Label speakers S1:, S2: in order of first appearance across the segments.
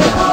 S1: Good afternoon.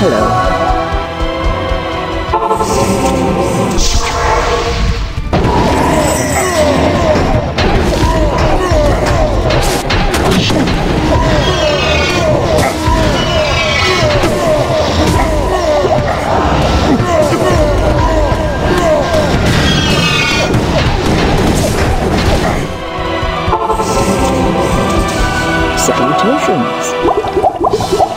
S1: Hello. Salutations.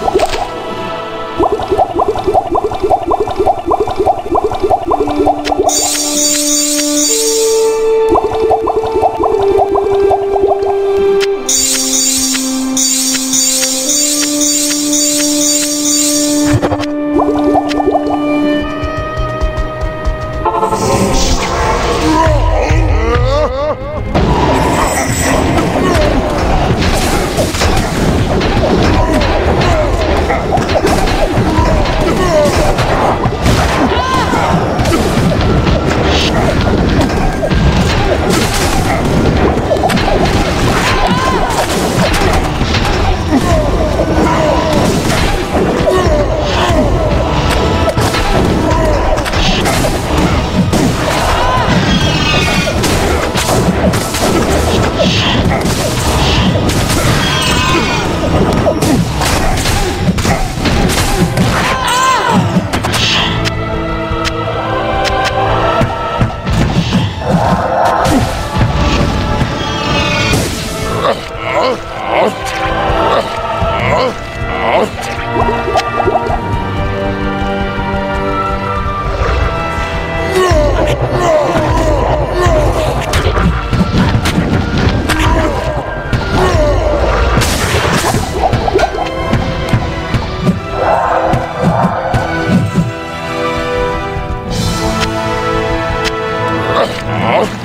S1: Huh?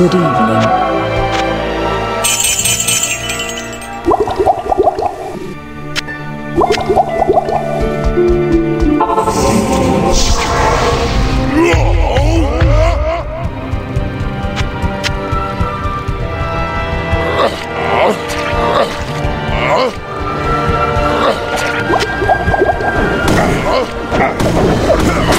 S1: Good evening. Huh?